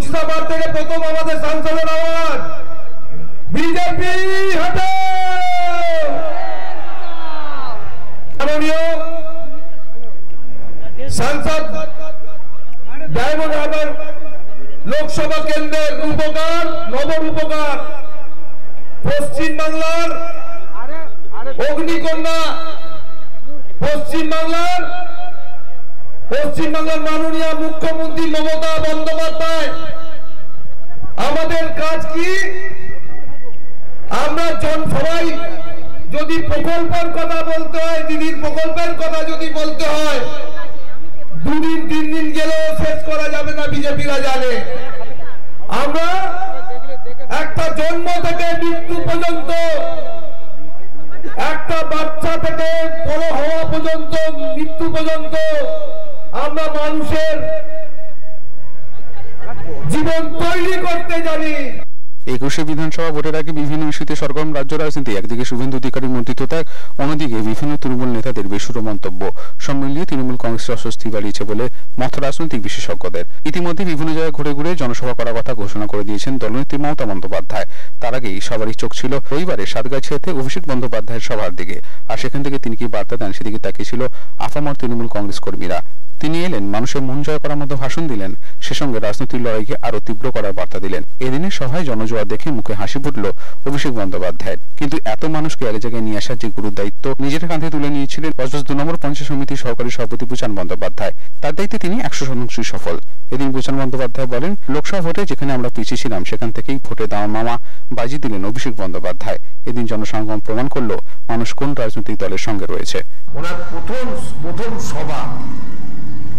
মুর্শিদাবাদ থেকে প্রথম আমাদের সাংসদের আওয়াজ বিজেপি, হাটে! সাংসদ ডায়মন্ড লোকসভা কেন্দ্রের রূপকার নবরূপকার পশ্চিম বাংলার অগ্নিকন্যা, পশ্চিম বাংলার পশ্চিম বাংলার মাননীয় মুখ্যমন্ত্রী মমতা বন্দ্যোপাধ্যায়, আমাদের কাজ কি? আমরা জন, সবাই যদি প্রকল্পের কথা বলতে হয়, দিদির প্রকল্পের কথা যদি বলতে হয়, দুদিন তিন দিন গেলেও শেষ করা যাবে না বিজেপিরা জানে আমরা একটা জন্ম থেকে মৃত্যু পর্যন্ত, একটা বাচ্চা থেকে বড় হওয়া পর্যন্ত, মৃত্যু পর্যন্ত আমরা মানুষের জীবন তৈরি করতে জানি। একুশে বিধানসভা ভোটের আগে বিভিন্ন ইস্যুতে সরগরম রাজ্য রাজনীতি, একদিকে শুভেন্দু অধিকারীর মন্ত্রিত্ব ত্যাগ, অন্যদিকে বিভিন্ন তৃণমূল নেতাদের বেসুরো মন্তব্য। সব মিলিয়ে তৃণমূল কংগ্রেসের অস্বস্তি বাড়িয়েছে বলে মত রাজনৈতিক বিশেষজ্ঞদের। ইতিমধ্যে বিভিন্ন জায়গায় ঘুরে ঘুরে জনসভা করার কথা ঘোষণা করে দিয়েছেন দলনেত্রী মমতা বন্দ্যোপাধ্যায়। তার আগেই সবারই চোখ ছিল রবিবারে সাতগাছিয়াতে অভিষেক বন্দ্যোপাধ্যায়ের সভার দিকে। আর সেখান থেকে তিনি কি বার্তা দেন সেদিকে তাকিয়েছিল আফামর তৃণমূল কংগ্রেস কর্মীরা। তিনি এলেন, মানুষের মন জয় করার মতো ভাষণ দিলেন, সে সঙ্গে রাজনৈতিক লড়াইকে আরও তীব্র করার বার্তা দিলেন। এদিনের সভায় জনজোয়ার দেখে মুখে হাসি ফুটল অভিষেক বন্দ্যোপাধ্যায়ের। কিন্তু এত মানুষকে এক জায়গায় নিয়ে আসার যে গুরুর দায়িত্ব নিজের কাঁধে তুলে নিয়েছিলেন বজবজ দু নম্বর পঞ্চায়েত সমিতির সহকারী সভাপতি বুচান বন্দ্যোপাধ্যায়। তার দায়িত্বে তিনি একশো শতাংশই সফল। এদিন বুচান বন্দ্যোপাধ্যায় বলেন, লোকসভা ভোটে যেখানে আমরা পিছিয়ে ছিলাম, সেখান থেকেই ভোটে দাম মামা বাজি দিলেন অভিষেক বন্দ্যোপাধ্যায়। এদিন জনসংগম প্রমাণ করল মানুষ কোন রাজনৈতিক দলের সঙ্গে রয়েছে। ওনার প্রথম প্রথম সভা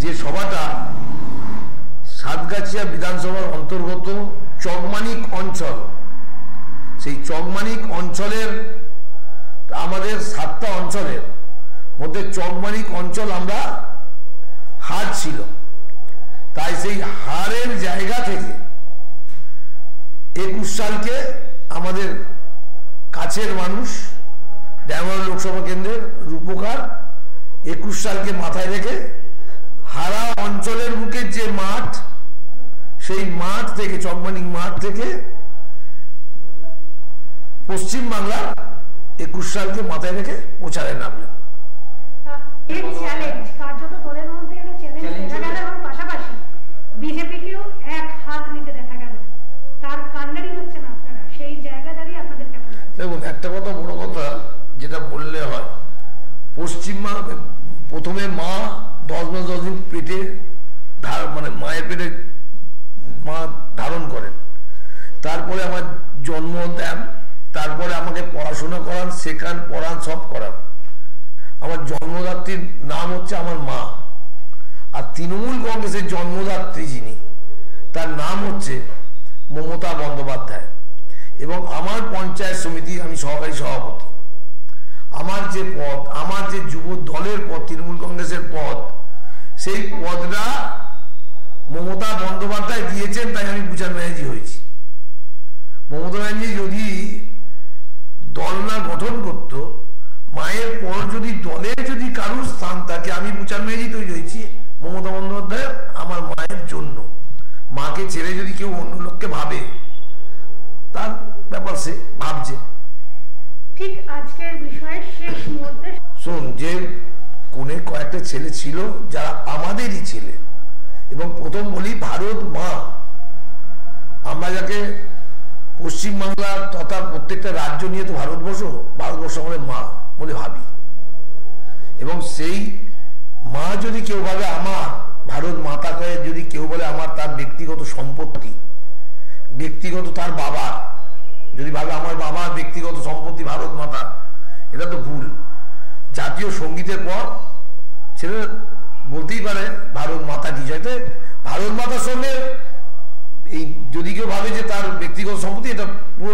যে সভাটা সাতগাছিয়া বিধানসভার অন্তর্গত চকমানিক অঞ্চল, সেই চকমানিক অঞ্চলের, আমাদের সাতটা অঞ্চলের মধ্যে চকমানিক অঞ্চল আমরা হার ছিল। তাই সেই হারের জায়গা থেকে একুশ সালকে আমাদের কাছের মানুষ ডায়মন্ড লোকসভা কেন্দ্রের রূপকার একুশ সালকে মাথায় রেখে হারা অঞ্চলের বুকে যে মাঠ সেই মাঠ থেকে চকমানিক মাঠ থেকে পশ্চিম বাংলার একুশ সালকে মাথায় রেখে প্রচারে নামলেন। দেখুন একটা কথা বড় কথা যেটা বললে হয় পশ্চিমা প্রথমে মা দশ মাস দশ দিন পেটে মানে মায়ের পেটে মা ধারণ করেন। তারপরে আমার জন্ম দেন, তারপরে আমাকে পড়াশোনা করান, শেখান, পড়ান, সব করান। আমার জন্মদাত্রীর নাম হচ্ছে আমার মা। আর তৃণমূল কংগ্রেসের জন্মদাত্রী যিনি, তার নাম হচ্ছে মমতা বন্দ্যোপাধ্যায়। এবং আমার পঞ্চায়েত সমিতি আমি সহকারী সভাপতি। আমার যে পদ, আমার যে যুব দলের পদ, তৃণমূল কংগ্রেসের পদ সেই পদটা মমতা বন্দ্যোপাধ্যায় দিয়েছেন তাই আমি বুচান ব্যানার্জি হয়েছি। মমতা ব্যানার্জি যদি দল না গঠন করত মায়ের পর যদি দলে যদি কারুর স্থান থাকে আমি বুচান ব্যানার্জি তৈরি হয়েছি। মমতা বন্দ্যোপাধ্যায় আমার মায়ের জন্য। মাকে ছেড়ে যদি কেউ অন্য লোককে ভাবে তার ব্যাপার সে ভাবছে। ঠিক আজকের বিষয়ে শেষ মুহূর্তে শোন যে কোনে কয়েকটা ছেলে ছিল, যারা আমাদেরই ছেলে। এবং প্রথম বলি ভারত মা। আমরা যাকে পশ্চিমবাংলা তথা প্রত্যেকটা রাজ্য নিয়ে তো ভারতবর্ষ ভারতবর্ষ আমাদের মা বলে ভাবি। এবং সেই মা যদি কেউ ভাবে আমার, ভারত মাতাকে যদি কেউ বলে আমার তার ব্যক্তিগত সম্পত্তি, ব্যক্তিগত তার বাবা, যদি ভাবে আমার বাবা ব্যক্তিগত সম্পত্তি ভারত মাতা এটা তো ভুল। জাতীয় সঙ্গীতের পর ছেলে বলতেই পারে ভারত মাতা কি চাইতে ভারত মাতার সঙ্গে এই যদি কেউ ভাবে যে তার ব্যক্তিগত সম্পত্তি, এটা পুরোটাই